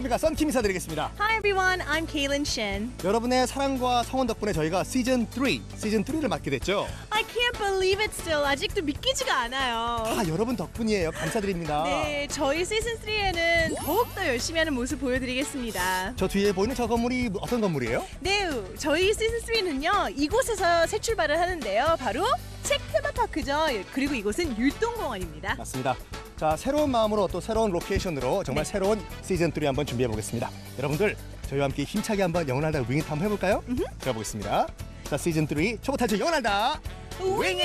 안녕하십니까 썬킴 인사드리겠습니다 Hi everyone, I'm Kaylin Shin. 여러분의 사랑과 성원 덕분에 저희가 시즌 3 시즌 3를 맡게 됐죠 I can't believe it still. 아직도 믿기지가 않아요. 다 여러분 덕분이에요 감사드립니다 네, 저희 시즌 3에는 더욱더 열심히 하는 모습 보여드리겠습니다. 저 뒤에 보이는 저 건물이 어떤 건물이에요? 네, 저희 시즌 3는요 이곳에서 새 출발을 하는데요. 바로 책 테마파크죠. 그리고 이곳은 율동공원입니다. 맞습니다 자 새로운 마음으로 또 새로운 로케이션으로 정말 네. 새로운 시즌 3 한번 준비해 보겠습니다 여러분들 저희와 함께 힘차게 한번 영어 날다 Wing it 한번 해볼까요? 들어보겠습니다 자 시즌 3 초보 탈출 영어 날다 Wing it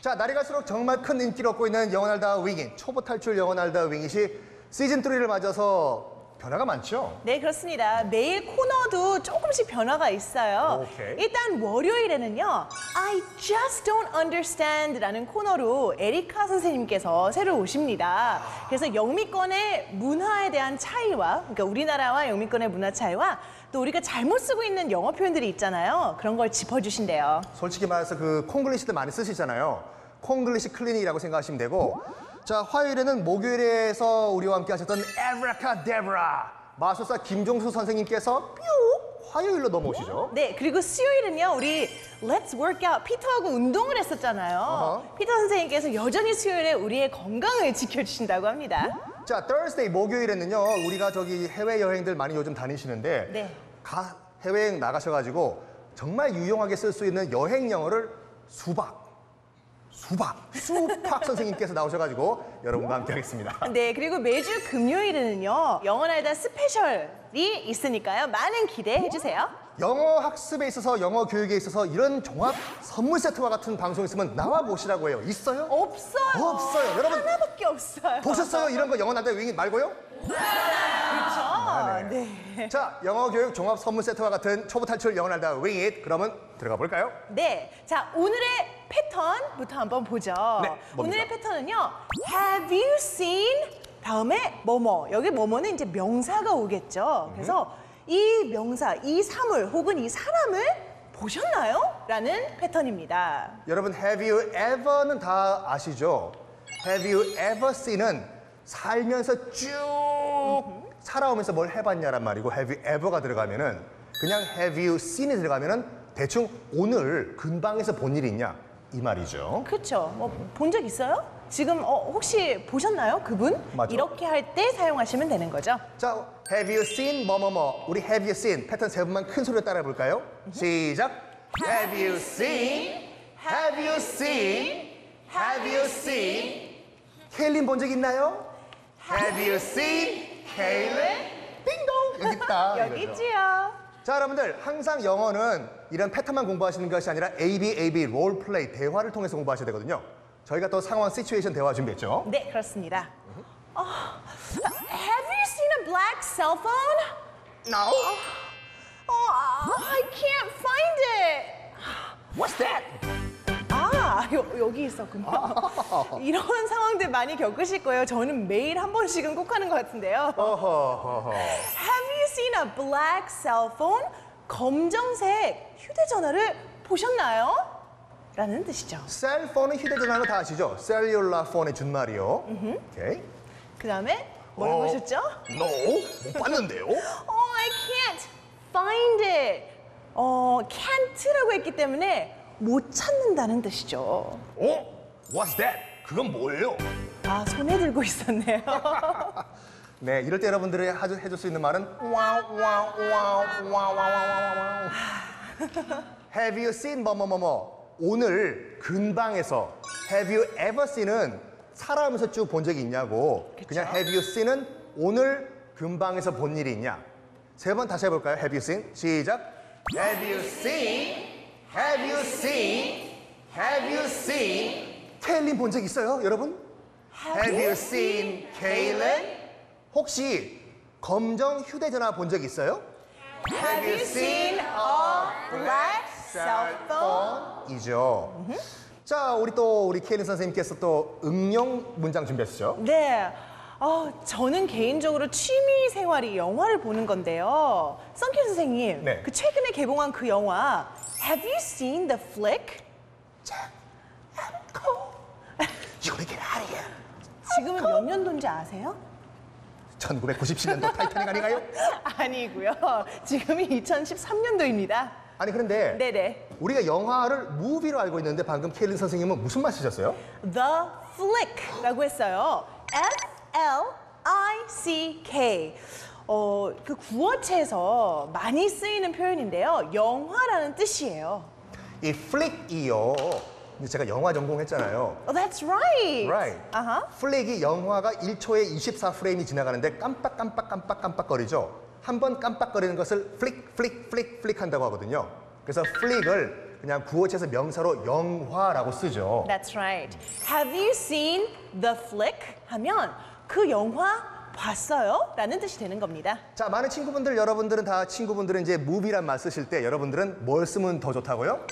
자 날이 갈수록 정말 큰 인기를 얻고 있는 영어 날다 Wing it 초보 탈출 영어 날다 Wing it이 시즌 3를 맞아서 변화가 많죠? 네, 그렇습니다. 매일 코너도 조금씩 변화가 있어요. 오케이. 일단 월요일에는요, I just don't understand라는 코너로 에리카 선생님께서 새로 오십니다. 그래서 영미권의 문화에 대한 차이와, 그러니까 우리나라와 영미권의 문화 차이와 또 우리가 잘못 쓰고 있는 영어 표현들이 있잖아요. 그런 걸 짚어주신대요. 솔직히 말해서 그 콩글리시들 많이 쓰시잖아요. 콩글리시 클리닉이라고 생각하시면 되고 자 화요일에는 목요일에서 우리와 함께 하셨던 에브라카 데브라 마술사 김종수 선생님께서 뾰 화요일로 넘어오시죠. 네, 그리고 수요일은요, 우리 Let's Work Out 피터하고 운동을 했었잖아요. 어허. 피터 선생님께서 여전히 수요일에 우리의 건강을 지켜주신다고 합니다. 자 Thursday 목요일에는요 우리가 저기 해외 여행들 많이 요즘 다니시는데 네. 가 해외여행 나가셔가지고 정말 유용하게 쓸 수 있는 여행 영어를 수박 수박 수박 선생님께서 나오셔가지고 여러분과 함께 하겠습니다. 네, 그리고 매주 금요일에는요, 영원하다 스페셜이 있으니까요. 많은 기대해 주세요. 영어 학습에 있어서 영어 교육에 있어서 이런 종합 선물 세트와 같은 방송 있으면 나와 보시라고 해요. 있어요? 없어요. 없어요. 여러분 하나밖에 없어요. 보셨어요? 이런 거 영어 나다 윙이 말고요? 그렇죠? 네. 자, 영어 교육 종합 선물 세트와 같은 초보 탈출 영어 날다 윙잇 그러면 들어가 볼까요? 네. 자, 오늘의 패턴부터 한번 보죠. 네, 뭡니까? 오늘의 패턴은요. Have you seen? 다음에 뭐뭐. 여기 뭐뭐는 이제 명사가 오겠죠. 그래서 이 명사, 이 사물 혹은 이 사람을 보셨나요? 라는 패턴입니다. 여러분 have you ever는 다 아시죠? have you ever seen은 살면서 쭉 살아오면서 뭘 해봤냐란 말이고 have you ever가 들어가면은 그냥 have you seen이 들어가면은 대충 오늘 근방에서 본 일이 있냐 이 말이죠. 그렇죠. 뭐 본 적 있어요? 지금 어, 혹시 보셨나요? 그분? 맞죠. 이렇게 할 때 사용하시면 되는 거죠. 자, have you seen 뭐뭐뭐 우리 have you seen 패턴 세 번만 큰 소리로 따라해 볼까요? 시작. Have you seen? Have you seen? Have you seen? 케일린 본 적 있나요? Have you seen? 케일린? 띵동 여기 있다. 여기 이거죠. 있지요. 자, 여러분들 항상 영어는 이런 패턴만 공부하시는 것이 아니라 ABAB AB 롤 플레이 대화를 통해서 공부하셔야 되거든요. 저희가 또 상황 시츄에이션 대화 준비했죠. 네, 그렇습니다. 어, have you seen a black cell phone? No. 어, I can't find it. What's that? 아, 여, 여기 있었군요. 이런 상황들 많이 겪으실 거예요. 저는 매일 한 번씩은 꼭 하는 것 같은데요. 어허허허. Have you seen a black cell phone? 검정색 휴대전화를 보셨나요? 라는 뜻이죠. 셀폰은 휴대전화로 다 아시죠? 셀룰라 폰의 준말이요. 오케이. 그 다음에 뭘 어. 보셨죠? No, 못 봤는데요. Oh, I can't find it. 어, can't라고 했기 때문에 못 찾는다는 뜻이죠. 어? What's that? 그건 뭐예요? 아, 손에 들고 있었네요. 네, 이럴 때 여러분들이 아주 해줄 수 있는 말은 wow wow wow wow wow wow Have you seen 뭐뭐뭐뭐 오늘 근방에서 Have you ever seen은 살아오면서 쭉 본 적이 있냐고 그냥 Have you seen은 오늘 근방에서 본 일이 있냐 세 번 다시 해볼까요? Have you seen? 시작 Have you seen? Have you seen? Have you seen? 케일린 본 적 있어요, 여러분? Have you seen Kaylin? 혹시 검정 휴대전화 본 적 있어요? Have you seen a black cell phone? 이죠. 자, 우리 또 우리 케일린 선생님께서 또 응용 문장 준비하시죠? 네. 아, 저는 개인적으로 취미 생활이 영화를 보는 건데요. 썬킴 선생님, 네. 그 최근에 개봉한 그 영화 Have you seen the flick? 자, 이거는 게 아니야. 지금은 몇 년도인지 아세요? 1997년도 타이타닉 아닌가요? 아니고요. 지금이 2013년도입니다. 아니 그런데 네네. 우리가 영화를 movie로 알고 있는데 방금 케일린 선생님은 무슨 말 쓰셨어요? The Flick라고 했어요. F L I C K. 어, 그 구어체에서 많이 쓰이는 표현인데요. 영화라는 뜻이에요. 이. 근데 제가 영화 전공했잖아요. Oh, that's right. Right. 아하. flick이 영화가 1초에 24프레임이 지나가는데 깜빡 깜빡 깜빡 깜빡거리죠. 한 번 깜빡거리는 것을 flick flick flick flick 한다고 하거든요. 그래서 flick을 그냥 구어체에서 명사로 영화라고 쓰죠. That's right. Have you seen the flick? 하면 그 영화 봤어요? 라는 뜻이 되는 겁니다. 자, 많은 친구분들 여러분들은 다 친구분들은 이제 movie란 말 쓰실 때 여러분들은 뭘 쓰면 더 좋다고요?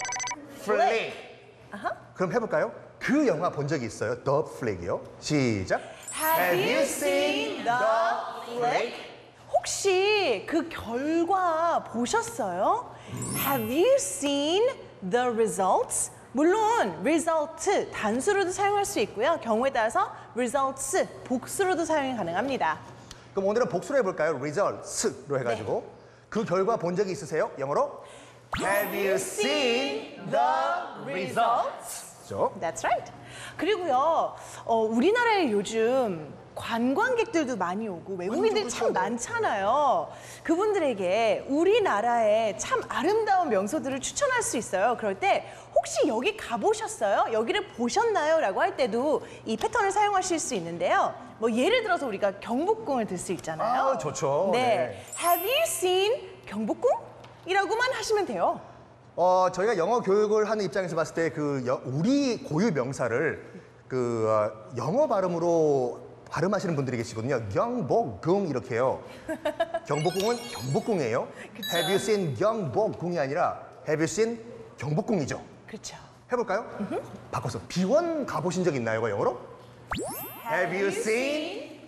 flick. 아하. 그럼 해볼까요? 그 영화 본 적이 있어요? The Flick이요. 시작. Have you seen the flick? 혹시 그 결과 보셨어요? Have you seen the results? 물론 result 단수로도 사용할 수 있고요. 경우에 따라서 results 복수로도 사용이 가능합니다. 그럼 오늘은 복수로 해볼까요? Results로 해가지고 그 결과 본 적이 있으세요? 영어로 Have you seen the results? 죠? That's right. 그리고요, 어, 우리나라에 요즘 관광객들도 많이 오고 외국인들이 참. 많잖아요. 그분들에게 우리나라의 참 아름다운 명소들을 추천할 수 있어요. 그럴 때 혹시 여기 가보셨어요? 여기를 보셨나요? 라고 할 때도 이 패턴을 사용하실 수 있는데요. 뭐 예를 들어서 우리가 경복궁을 들 수 있잖아요. 아, 좋죠. 네. 네. Have you seen 경복궁? 이라고만 하시면 돼요. 어, 저희가 영어 교육을 하는 입장에서 봤을 때 그 우리 고유 명사를 그 어, 영어 발음으로 발음하시는 분들이 계시거든요. 경복궁 이렇게요. 경복궁은 경복궁이에요. Have you seen 경복궁이 아니라 Have you seen 경복궁이죠. 그렇죠. 해볼까요? 바꿔서 비원 가보신 적 있나요, 이거 영어로? Have you seen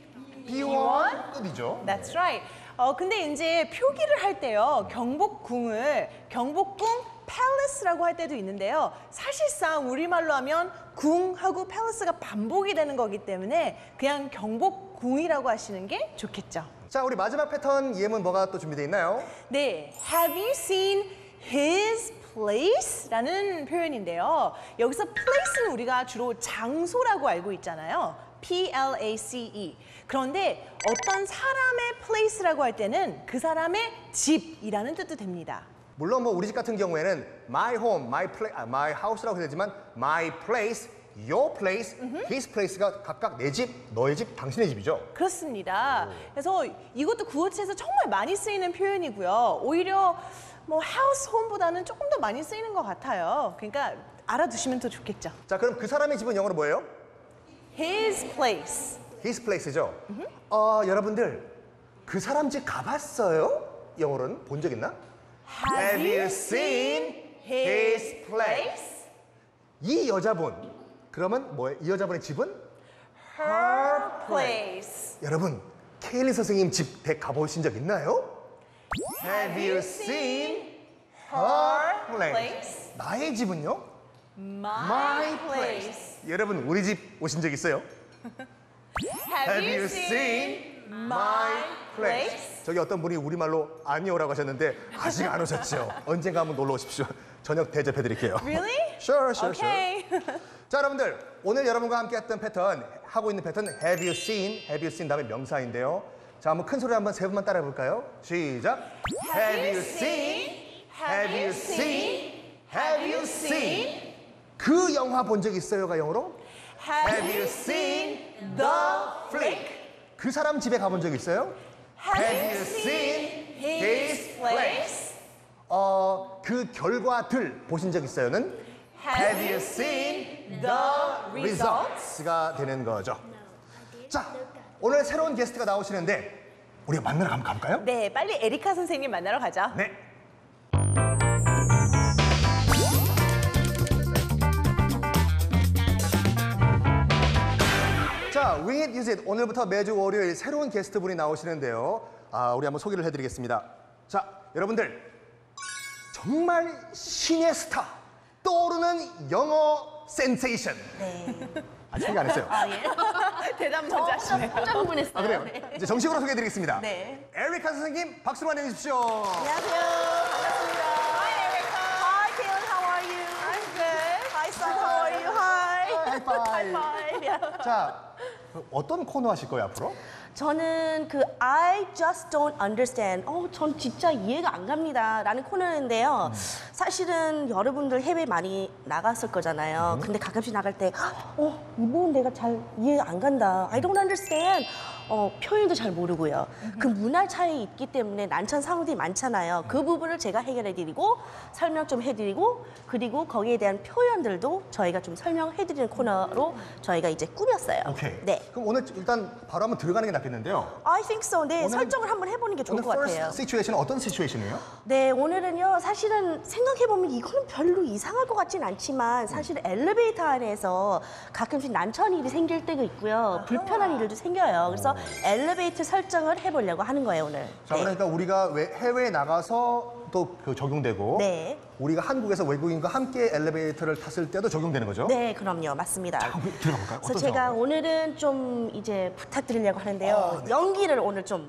비원 끝이죠. That's right. 어 근데 이제 표기를 할 때요 경복궁을 경복궁 팰리스라고 할 때도 있는데요 사실상 우리말로 하면 궁하고 팰리스가 반복이 되는 거기 때문에 그냥 경복궁이라고 하시는 게 좋겠죠. 자, 우리 마지막 패턴 예문 뭐가 또 준비되어 있나요? 네, Have you seen his place?라는 표현인데요. 여기서 place는 우리가 주로 장소라고 알고 있잖아요. P-L-A-C-E. 그런데 어떤 사람의 place라고 할 때는 그 사람의 집이라는 뜻도 됩니다. 물론 뭐 우리 집 같은 경우에는 my home, my place, 아, my house라고 해야 되지만 my place, your place, his place가 각각 내 집, 너의 집, 당신의 집이죠. 그렇습니다. 그래서 이것도 구어체에서 정말 많이 쓰이는 표현이고요. 오히려 뭐 house, home보다는 조금 더 많이 쓰이는 것 같아요. 그러니까 알아두시면 더 좋겠죠. 자, 그럼 그 사람의 집은 영어로 뭐예요? His place. his place죠. 어, 여러분들 그 사람 집 가봤어요? 영어로는 본 적 있나? Have you seen his place? 이 여자분 그러면 뭐예요? 이 여자분의 집은 Her place. 여러분 케일리 선생님 집 댁 가보신 적 있나요? Have you seen her place? place? 나의 집은요? My, place. 여러분 우리 집 오신 적 있어요? Have, you seen my place? 저기 어떤 분이 우리말로 아니오라고 하셨는데 아직 안 오셨죠? 언젠가 한번 놀러 오십시오. 저녁 대접해 드릴게요. Really? Sure, sure, sure. Okay. 자, 여러분들 오늘 여러분과 함께 했던 패턴 하고 있는 패턴 Have you seen? Have you seen 다음에 명사인데요. 자, 한번 큰 소리 한번 세 번만 따라해 볼까요? 시작. Have you seen? Have you seen? Have you seen? 그 영화 본 적 있어요가 영어로? Have you seen the flick? 그 사람 집에 가본 적 있어요? Have you seen his place? 어, 그 결과들 보신 적 있어요는? Have you seen the results? results가 되는 거죠. 자, 오늘 새로운 게스트가 나오시는데 우리가 만나러 한번 가볼까요? 네, 빨리 에리카 선생님 만나러 가죠. 네. 자, 자, Wing It, Use It. 오늘부터 매주 월요일 새로운 게스트분이 나오시는데요. 아, 우리 한번 소개를 해드리겠습니다. 자, 여러분들. 정말 신의 스타. 떠오르는 영어 센세이션. 네. 아직 소개 안 했어요. 아, 예. 대답 먼저 하시네요. 깜짝 흥분했어요. 아, 그래요? 네. 이제 정식으로 소개해드리겠습니다. 네. 에리카 선생님, 박수로 환영해 주십시오. 안녕하세요. 반갑습니다. Hi, Erica. Hi, Kaylin. How are you? I'm good. Hi, Sun. How are you? Hi. 하이파이브. Hi. 자, 어떤 코너 하실 거예요, 앞으로? 저는 그 I just don't understand. 어, 전 진짜 이해가 안 갑니다. 라는 코너인데요. 사실은 여러분들 해외 많이 나갔을 거잖아요. 근데 가끔씩 나갈 때, 어, 이 부분 내가 잘 이해 안 간다. I don't understand. 어, 표현도 잘 모르고요. 그 문화 차이 있기 때문에 난처한 상황들이 많잖아요. 그 부분을 제가 해결해드리고 설명 좀 해드리고 그리고 거기에 대한 표현들도 저희가 좀 설명해드리는 코너로 저희가 이제 꾸몄어요. 오케이. 네. 그럼 오늘 일단 바로 한번 들어가는 게 낫겠는데요. I think so. 네, 오늘은- 설정을 한번 해보는 게 좋을 오늘 것 first 같아요. situation 어떤 시츄에이션이에요? 네, 오늘은요, 사실은 생각해보면 이거는 별로 이상할 것 같진 않지만 사실 엘리베이터 안에서 가끔씩 난처한 일이 생길 때가 있고요. 불편한 일도 생겨요. 그래서 엘리베이터 설정을 해보려고 하는 거예요, 오늘. 자, 네. 그러니까 우리가 왜 해외에 나가서 또 그 적용되고 네. 우리가 한국에서 외국인과 함께 엘리베이터를 탔을 때도 적용되는 거죠? 네, 그럼요. 맞습니다. 한번 들어가 볼까요? 그래서 어떤 제가 상황? 오늘은 좀 이제 부탁드리려고 하는데요. 아, 네. 연기를 오늘 좀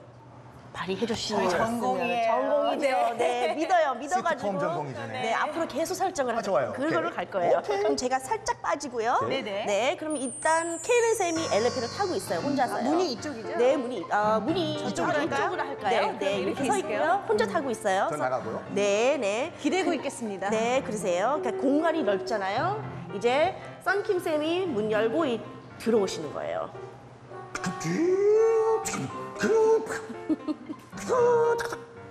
발휘해 주시면 전공이에요. 전공이죠. 네. 네. 믿어요. 믿어가지고. 시트콤 전공이죠, 네. 네. 앞으로 계속 설정을 아, 좋아요. 그걸로 오케이. 갈 거예요. 오케이. 그럼 제가 살짝 빠지고요. 네 네. 네. 그럼 일단 케이른 쌤이 엘리베이터 타고 있어요. 혼자서요. 문이 이쪽이죠? 네, 문이 아, 문이 저쪽으로 할까요? 이쪽으로 할까요? 네, 그럼 네, 이렇게 서 있을게요. 있고요. 혼자 타고 있어요. 전 나가고요. 네, 네. 기대고 있겠습니다. 네, 그러세요. 그러니까 공간이 넓잖아요. 이제 썬킴 쌤이 문 열고 이- 들어오시는 거예요.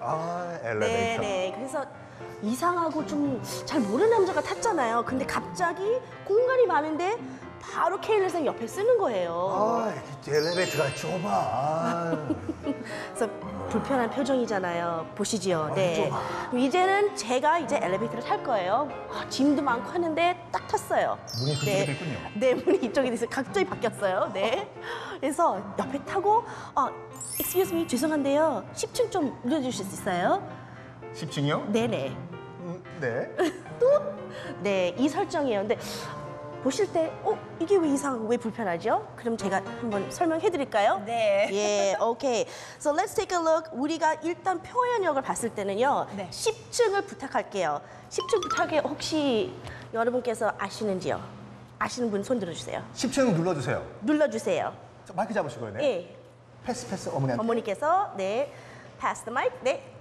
아, 네, 엘리베이터. 네. 그래서 이상하고 좀 잘 모르는 남자가 탔잖아요. 근데 갑자기 공간이 많은데 바로 케일러 쌤 옆에 쓰는 거예요. 아, 이 엘리베이터가 좁아. 아, 그래서 불편한 표정이잖아요. 보시지요. 아, 네. 좁아. 그럼 이제는 제가 이제 엘리베이터를 탈 거예요. 아, 짐도 많고 하는데 딱 탔어요. 문이 그쪽에 네. 돼 있군요. 네, 문이 이쪽에 돼서 각도이 바뀌었어요. 네. 그래서 옆에 타고 아, excuse me, 죄송한데요. 10층 좀 눌러주실 수 있어요? 10층이요? 네네. 음, 네. 네, 이 설정이에요. 근데 보실 때, 어, 이게 왜 이상하고 왜 불편하죠? 그럼 제가 한번 설명해 드릴까요? 네. 예, 오케이. So let's take a look. 우리가 일단 표현력을 봤을 때는요. 네. 10층을 부탁할게요. 10층 부탁해 혹시 여러분께서 아시는지요? 아시는 분 손 들어주세요. 10층 눌러주세요. 눌러주세요. 자, 마이크 잡으시고요. 네. 예. 패스, 패스, 어머니한테. 어머니께서 네, pass the mic. 네.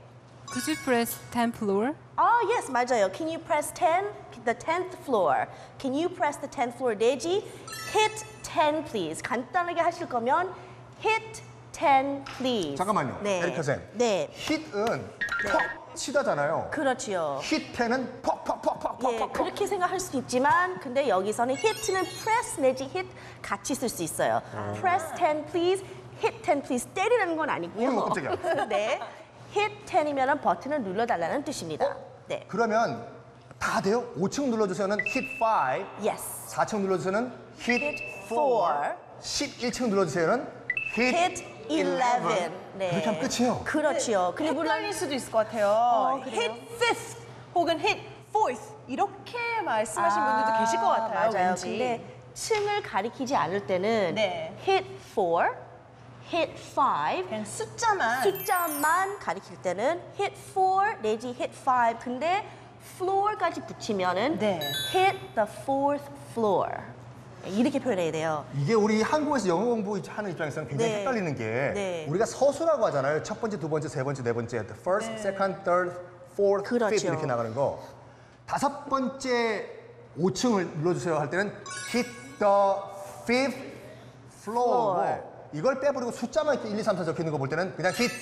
Could you press 10th floor? 아, yes, 맞아요. Can you press 10? The 10th floor. Can you press the 10th floor? 내지 hit 10, please. 간단하게 하실 거면 hit 10, please. 잠깐만요. 네. 에리카 쌤. 네. 힛은 퍽 치다잖아요. 그렇지요. 힛10은 퍽퍽퍽퍽퍽. 예, 그렇게 생각할 수도 있지만 근데 여기서는 hit는 press 내지 hit 같이 쓸 수 있어요. press 10 please, hit 10 please 때리라는 건 아니고요. 어머, 깜짝이야. 네. Hit 10이면 버튼을 눌러달라는 뜻입니다. 네. 그러면 다 돼요? 5층 눌러주세요는 hit 5, yes. 4층 눌러주세요는 hit hit 4, 4, 11층 눌러주세요는 hit, hit 11. 네. 그렇게 하면 끝이에요. 그렇지요. 근데 물론 헷갈릴 수도 있을 것 같아요. 어, 그래요? hit fifth 혹은 hit fourth 이렇게 말씀하신 분들도 계실 것 같아요. 아, 맞아요. 왠지. 근데 층을 가리키지 않을 때는 네. hit 4, hit 5 그냥 숫자만 숫자만 가리킬 때는 hit 4 내지 hit 5 근데 floor까지 붙이면은 네. hit the fourth floor 이렇게 표현해야 돼요. 이게 우리 한국에서 영어 공부하는 입장에서는 굉장히 네. 헷갈리는 게 네. 우리가 서수라고 하잖아요. 첫 번째, 두 번째, 세 번째, 네 번째. The first, second, third, fourth, 그렇죠. fifth 이렇게 나가는 거. 다섯 번째 5층을 눌러주세요 할 때는 hit the fifth floor. Floor. 이걸 빼버리고 숫자만 이렇게 1, 2, 3, 4 적혀 있는 거 볼 때는 그냥 hit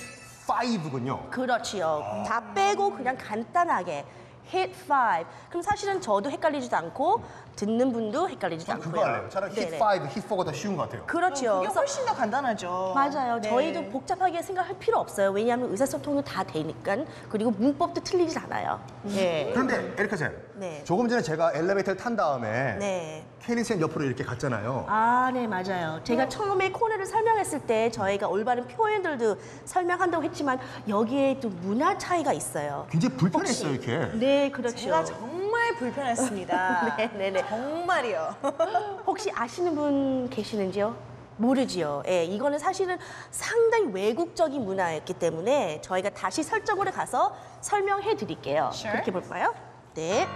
5군요. 그렇지요. 다 빼고 그냥 간단하게 hit 5. 그럼 사실은 저도 헷갈리지도 않고 듣는 분도 헷갈리지도 않고요. 그거 할래요. 차라리 네네. 5, hit 4가 더 쉬운 것 같아요. 그렇죠. 그게 훨씬 더 간단하죠. 맞아요. 네. 저희도 복잡하게 생각할 필요 없어요. 왜냐하면 의사소통도 다 되니까 그리고 문법도 틀리지 않아요. 네. 그런데 에리카 쌤, 네. 조금 전에 제가 엘리베이터를 탄 다음에 네. 케일린 쌤 옆으로 이렇게 갔잖아요. 아, 네, 맞아요. 제가 처음에 코너를 설명했을 때 저희가 올바른 표현들도 설명한다고 했지만 여기에 또 문화 차이가 있어요. 굉장히 불편했어요, 혹시- 이렇게. 네, 그렇죠. 제가 정말 불편했습니다. 네, 네, 네. 정말이요. 혹시 아시는 분 계시는지요? 모르지요. 예, 이거는 사실은 상당히 외국적인 문화였기 때문에 저희가 다시 설정으로 가서 설명해 드릴게요. Sure. 그렇게 볼까요? 네.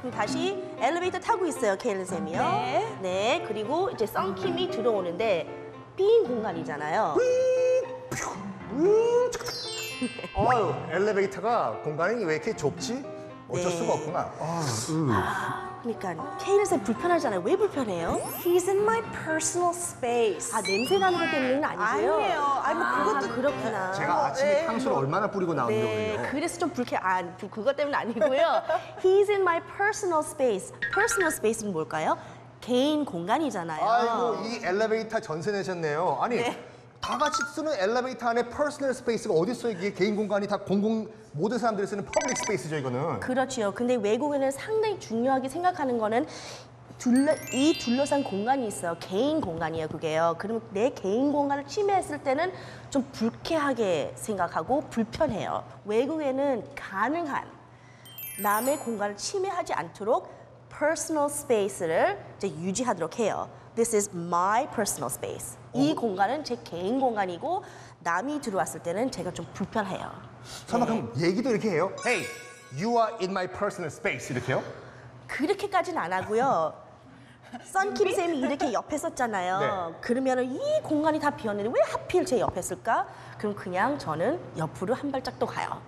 그럼 다시 엘리베이터 타고 있어요, 케일린 쌤이요. 네. 네, 그리고 이제 썬킴이 들어오는데 빈 공간이잖아요. 아유, 엘리베이터가 공간이 왜 이렇게 좁지? 어쩔 네. 수가 없구나. 아유, 그러니까 쌤 불편하잖아요. 왜 불편해요? He's in my personal space. 아, 냄새 나는 것 때문은 아니고요. 아니에요. 아니, 뭐 그것도- 그렇구나. 제가 아침에 네, 향수를 얼마나 뿌리고 나오는지 네, 모르요 그래서 좀 불쾌, 아, 부- 그것 때문 아니고요. He's in my personal space. Personal space는 뭘까요? 개인 공간이잖아요. 아이고, 이 엘리베이터 전세 내셨네요. 아니, 다 같이 쓰는 엘리베이터 안에 personal space가 어디 있어요? 이게 개인 공간이 다 공공 모든 사람들이 쓰는 public space죠, 이거는. 그렇지요. 근데 외국에는 상당히 중요하게 생각하는 거는 둘러, 이 둘러싼 공간이 있어요. 개인 공간이에요, 그게요. 그러면 내 개인 공간을 침해했을 때는 좀 불쾌하게 생각하고 불편해요. 외국에는 가능한 남의 공간을 침해하지 않도록 personal space를 이제 유지하도록 해요. This is my personal space. 이 공간은 제 개인 공간이고 남이 들어왔을 때는 제가 좀 불편해요. 설마 그럼 얘기도 이렇게 해요? Hey, you are in my personal space 이렇게요? 그렇게까지는 안 하고요. 썬킴 쌤이 이렇게 옆에 썼잖아요. 네. 그러면은 이 공간이 다 비었는데 왜 하필 제 옆에 쓸까? 그럼 그냥 저는 옆으로 한 발짝 또 가요.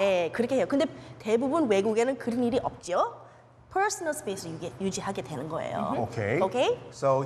예, 그렇게 해요. 근데 대부분 외국에는 그런 일이 없죠. personal space 유지, 유지하게 되는 거예요. 오케이. 오케이? So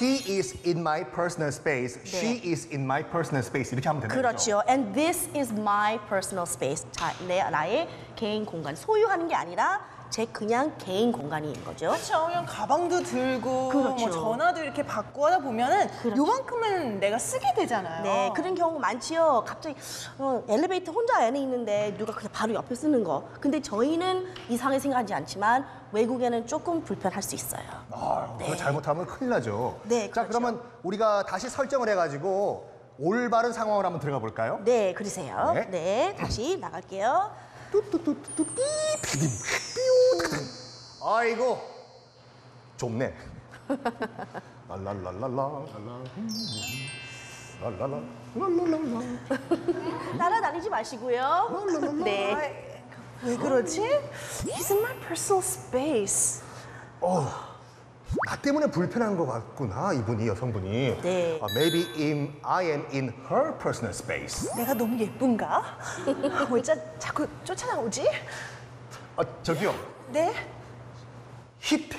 he is in my personal space. She is in my personal space. 이렇게 하면 되는 거죠. 그렇죠. And this is my personal space. 자, 내 나의 개인 공간. 소유하는 게 아니라 제 그냥 개인 공간인 거죠. 그렇죠. 그냥 가방도 들고 그렇죠. 뭐 전화도 이렇게 받고 하다 보면은 요만큼은 내가 쓰게 되잖아요. 네, 그런 경우 많지요. 갑자기 어, 엘리베이터 혼자 안에 있는데 누가 그냥 바로 옆에 쓰는 거. 근데 저희는 이상하게 생각하지 않지만 외국에는 조금 불편할 수 있어요. 아, 그거 잘못하면 큰일 나죠. 네, 자, 그렇죠. 그러면 우리가 다시 설정을 해가지고 올바른 상황을 한번 들어가 볼까요? 네, 그러세요. 네. 네, 다시 나갈게요. 뚜뚜뚜뚜 삐피dim 삐우 아이고 좁네. 랄랄랄랄라 랄랄라 랄랄랄라 따라다니지 마시고요. 네. 왜 그러지? He's in my personal space. 나 때문에 불편한 것 같구나 이분이 여성분이. 네. 아, maybe in, I am in her personal space. 내가 너무 예쁜가? 왜 자, 자꾸 쫓아나오지? 아 저기요. 네?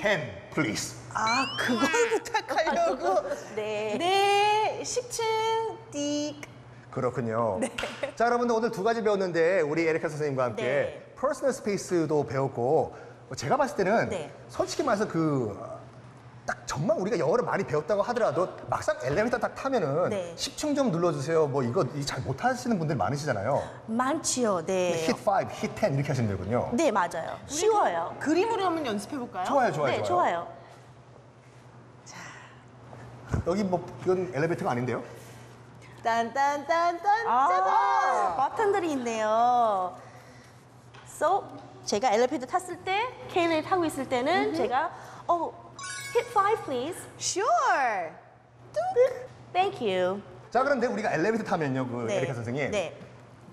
hand please. 아, 그걸 부탁하려고. 네. 네, 10층 띡. 그렇군요. 자, 여러분들 오늘 두 가지 배웠는데 우리 에리카 선생님과 함께 네. personal space도 배웠고 뭐 제가 봤을 때는 네. 솔직히 말해서 그 딱 정말 우리가 영어를 많이 배웠다고 하더라도 막상 엘리베이터 딱 타면은 네. 10층 좀 눌러주세요. 뭐 이거 잘 못하시는 분들 많으시잖아요. 많지요. 네. hit 5, hit 10 이렇게 하시면 되군요. 네, 맞아요. 쉬워요. 그림으로 한번 연습해 볼까요? 좋아요, 좋아요, 네, 좋아요. 좋아요. 여기 뭐 이건 엘리베이터가 아닌데요? 딴딴딴딴 아, 버튼들이 있네요. So, 제가 엘리베이터 탔을 때, 케일을 타고 있을 때는 제가 어, hit five please. Sure. Thank you. 자, 그런데 우리가 엘리베이터 타면요, 그 에리카 선생님. 네.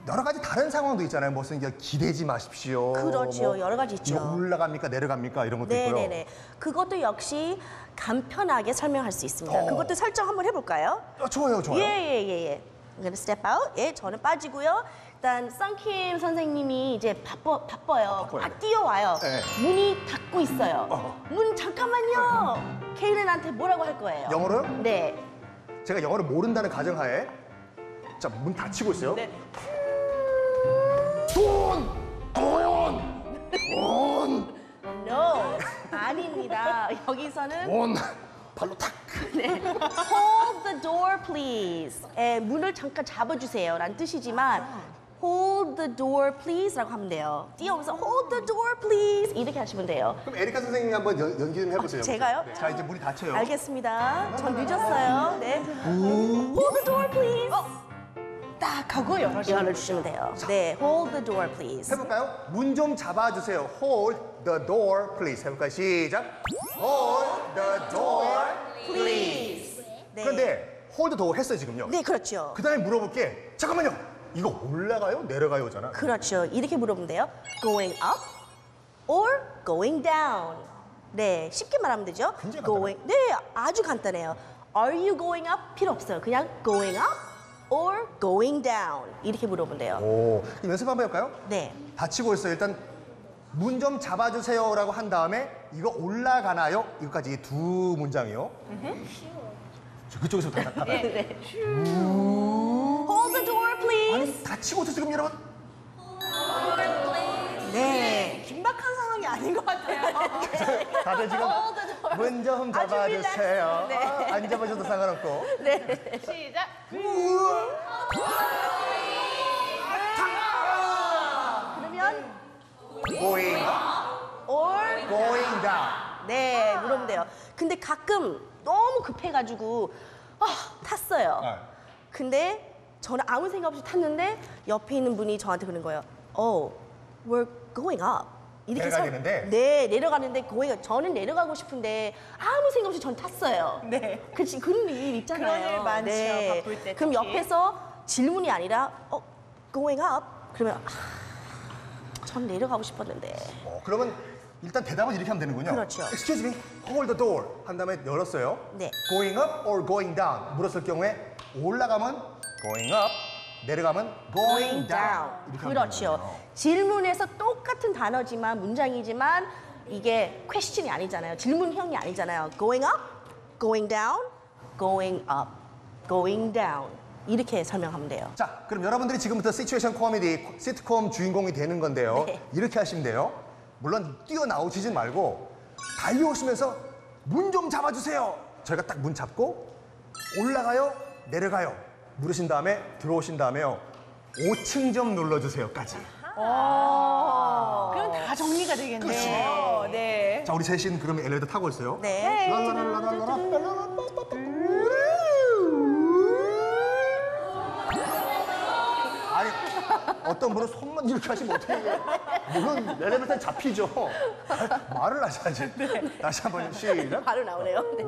여러 가지 다른 상황도 있잖아요. 무슨 기대지 마십시오. 그렇죠. 여러 가지 있죠. 이거 올라갑니까 내려갑니까 이런 것도 있고요. 네네네. 그것도 역시 간편하게 설명할 수 있습니다. 어. 그것도 설정 한번 해볼까요? 아, 좋아요, 좋아요. 예예예 예. I'm gonna step out. 예, 저는 빠지고요. 일단 썬킴 선생님이 이제 바빠 바빠요. 바빠요. 막 뛰어와요. 네. 문이 닫고 있어요. 어. 문 잠깐만요. 케일린한테 뭐라고 할 거예요? 영어로요? 네. 제가 영어를 모른다는 가정하에 자 문 닫히고 있어요. 네. 돈, 돈, 돈, No. 아닙니다. 여기서는 돈. 발로 탁. hold the door please. 예, 문을 잠깐 잡아주세요. 라는 뜻이지만 hold the door please라고 하면 돼요. 뛰어오면서 hold the door please 이렇게 하시면 돼요. 그럼 에리카 선생님이 한번 연, 연기 좀 해보세요. 아, 제가요? 네. 자, 이제 문이 닫혀요. 알겠습니다. 전 늦었어요. 네. hold the door please. 딱 하고. 열어주시면 돼요. 네, hold the door please. 해볼까요? 문 좀 잡아주세요. Hold the door, please. 해볼까요? 시작. Hold the door, please. 네. 그런데 hold the door 했어요 지금요. 네, 그렇죠. 그 다음에 물어볼게. 잠깐만요. 이거 올라가요? 내려가요잖아. 그렇죠. 이렇게 물어보면 돼요. Going up or going down. 네, 쉽게 말하면 되죠. 굉장히 going. 네, 아주 간단해요. Are you going up? 필요 없어요. 그냥 going up or going down. 이렇게 물어보면 돼요. 오, 그럼 연습 한번 해볼까요? 네. 닫히고 있어요. 일단 문 좀 잡아주세요라고 한 다음에 이거 올라가나요? 이거까지 두 문장이요. 저 그쪽에서 다 닫아. 네. Hold the door, please. 아니 닫히고 있어 지금 여러분. 네. 긴박한 상황이 아닌 것 같아요. 다들 지금 Hold the door. 문좀 아주 잡아주세요. 네. 아, 안 잡아줘도 상관없고. 시작. 그러면 Going or going down. 네, 물어보면 돼요. 근데 가끔 너무 급해가지고 아, 탔어요. 네. 근데 저는 아무 생각 없이 탔는데 옆에 있는 분이 저한테 그러는 거예요. Oh, we're going up. 이렇게 설- 내려가겠는데? 네, 내려가는데 up. 저는 내려가고 싶은데 아무 생각 없이 전 탔어요. 네. 그치, 그런 일 있잖아요. 그런 일 많죠, 바쁠 때 그럼 특히. 옆에서 질문이 아니라 어, going up? 그러면 아, 전 내려가고 싶었는데. 어, 그러면 일단 대답은 이렇게 하면 되는군요. 그렇죠. Excuse me, hold the door. 한 다음에 열었어요. 네. Going up or going down? 물었을 경우에 올라가면 going up, 내려가면 going down. 이렇게 하면 그렇죠. 질문에서 똑같은 단어지만 문장이지만 이게 퀘스천이 아니잖아요. 질문형이 아니잖아요. going up, going down, going up, going down. 이렇게 설명하면 돼요. 자, 그럼 여러분들이 지금부터 시츄에이션 코미디 시트콤 주인공이 되는 건데요. 네. 이렇게 하시면 돼요. 물론 뛰어나오시지 말고 달려오시면서 문 좀 잡아주세요. 저희가 딱 문 잡고 올라가요, 내려가요. 물으신 다음에 들어오신 다음에요. 5층 좀 눌러주세요까지. 그럼 다 정리가 되겠네요. 네. 자, 우리 셋인 그러면 엘리베이터 타고 있어요. 네. 아니, 어떤 분은 손만 이렇게 하시면 어떻게 해요? 물론 엘리베이터는 잡히죠. 말을 하셔야지. 다시 한번 시작. 바로 나오네요. 네.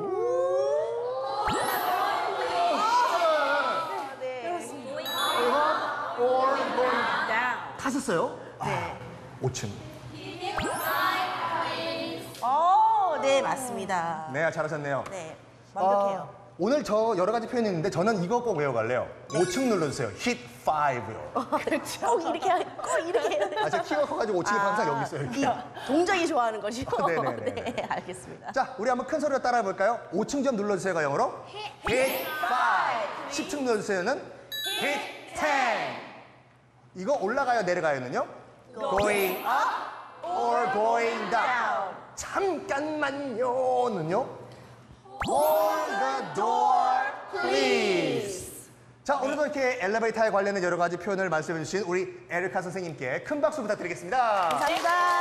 타셨어요? 네. 5층. 어, 네, 맞습니다. 네, 잘하셨네요. 네. 완벽해요. 아, 오늘 저 여러 가지 표현이 있는데 저는 이거 꼭 외워갈래요. 5층 눌러주세요. hit 5요. 꼭 이렇게, 하- 꼭 이렇게 해야 돼요. 아, 제가 키가 커가지고 5층이 항상 여기 있어요. 이렇게. 이 동작이 좋아하는 거죠? 네네네. 네, 알겠습니다. 자, 우리 한번 큰 소리로 따라해 볼까요? 5층 좀 눌러주세요가 영어로 hit 5. 10층 눌러주세요는 hit 10. 이거 올라가요, 내려가요는요? going up or going down. 잠깐만요는요? Hold the door, please. 자, 오늘도 이렇게 엘리베이터에 관련된 여러 가지 표현을 말씀해 주신 우리 에리카 선생님께 큰 박수 부탁드리겠습니다. 감사합니다.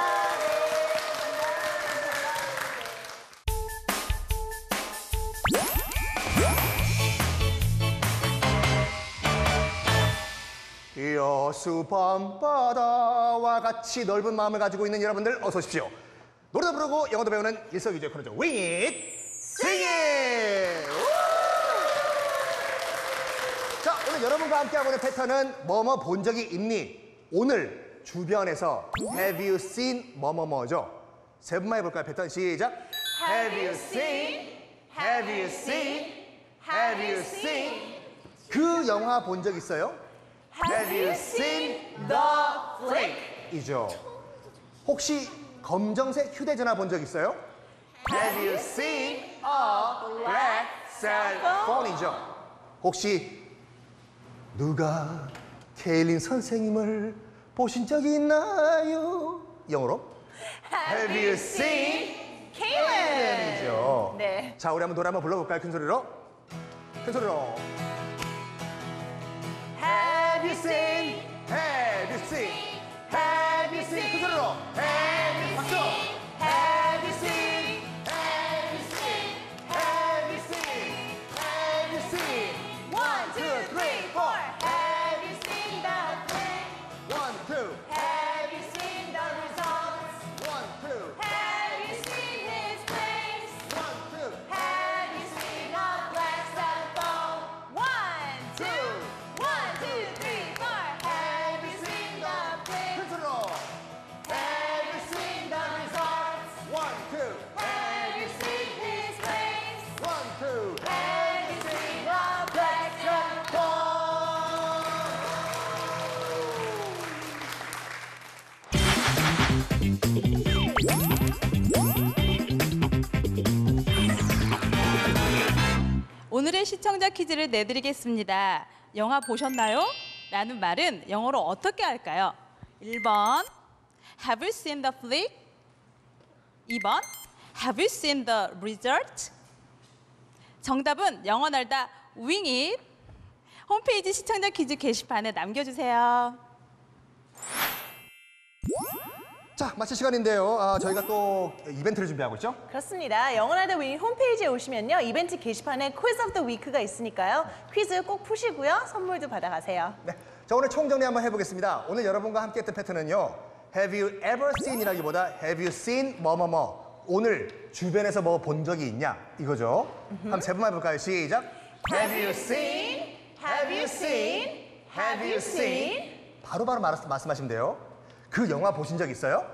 여수 밤바다와 같이 넓은 마음을 가지고 있는 여러분들 어서 오십시오. 노래도 부르고 영어도 배우는 일석이조의 코너죠. 윗 싱잉! 자, 오늘 여러분과 함께하고 있는 패턴은 뭐뭐 본 적이 있니? 오늘 주변에서 Have you seen 뭐뭐뭐죠? 세 분만 해볼까요? 패턴 시작. Have you seen? Have you seen? Have you seen? 그 영화 본 적 있어요? Have you seen the flick? 이죠. 혹시 검정색 휴대전화 본 적 있어요? Have you seen a black cell phone이죠. 혹시 누가 케일린 선생님을 보신 적이 있나요? 영어로? Have you seen 케일린이죠. 네. 자, 우리 한번 노래 한번 불러볼까요? 큰 소리로. 큰 소리로. Have you seen? Have seen? Have you seen? 그 소리로. Have 시청자 퀴즈를 내드리겠습니다. 영화 보셨나요? 라는 말은 영어로 어떻게 할까요? 1번 Have you seen the flick? 2번 Have you seen the result? 정답은 영어 날다 wing it. 홈페이지 시청자 퀴즈 게시판에 남겨주세요. 자, 마칠 시간인데요. 아, 저희가 또 이벤트를 준비하고 있죠? 그렇습니다. 영어 날다 Wing It 홈페이지에 오시면요. 이벤트 게시판에 Quiz of the Week가 있으니까요. 퀴즈 꼭 푸시고요. 선물도 받아가세요. 네. 자, 오늘 총정리 한번 해보겠습니다. 오늘 여러분과 함께 했던 패턴은요. Have you ever seen 이라기보다 Have you seen 뭐뭐뭐. 오늘 주변에서 뭐 본 적이 있냐? 이거죠. 한번 세 번만 해볼까요? 시작. Have you seen? Have you seen? Have you seen? 바로바로 말씀, 말씀하시면 돼요. 그 영화 보신 적 있어요?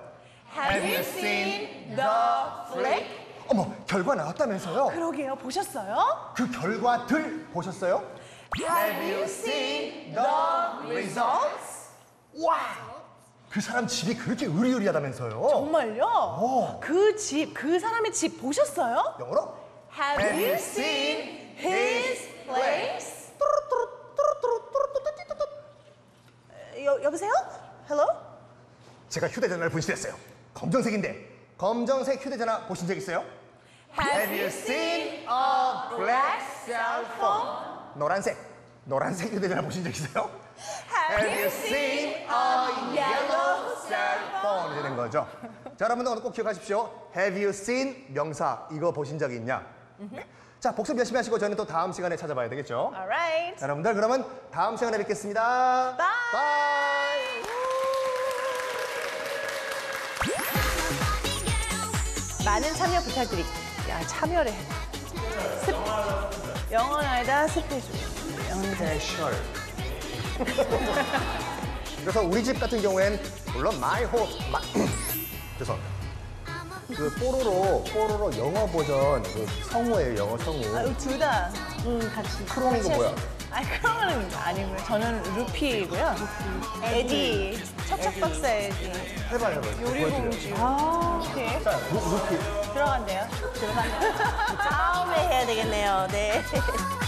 Have you seen the flick? 어머, 결과 나왔다면서요? 그러게요. 보셨어요? 그 결과들 보셨어요? Have you seen the results? 와! 그 사람 집이 그렇게 의리의리하다면서요? 정말요? 그 집, 그 사람의 집 보셨어요? 영어로? Have you seen his place? 여, 여보세요? Hello? 제가 휴대전화를 분실했어요. 검정색인데 검정색 휴대전화 보신 적 있어요? Have you seen a black cell phone? 노란색 노란색 휴대전화 보신 적 있어요? Have you seen a yellow cell phone? 되는 거죠. 자, 여러분들 오늘 꼭 기억하십시오. Have you seen 명사 이거 보신 적 있냐? 네. 자, 복습 열심히 하시고 저는 또 다음 시간에 찾아봐야 되겠죠. Alright. 자, 여러분들 그러면 다음 시간에 뵙겠습니다. Bye. 바 많은 참여. 야, 참여를 해. 습, 영원하다 습해줘. 영원하다. 스페셜. 그래서 우리 집 같은 경우엔 물론 마이 호 마, 죄송합니다. 그 뽀로로 뽀로로 영어 버전 그 성우예요 영어 성우. 아, 둘 다. 음, 같이. 크롱 이거 뭐야? 아니, 그런 건 아니고요. 저는 루피이고요. 에디. 척척 박사 에디. 해봐 해봐. 요리공주. 아, 오케이. 자 루, 루피. 들어간대요. 들어간대요. 다음에 해야 되겠네요. 네.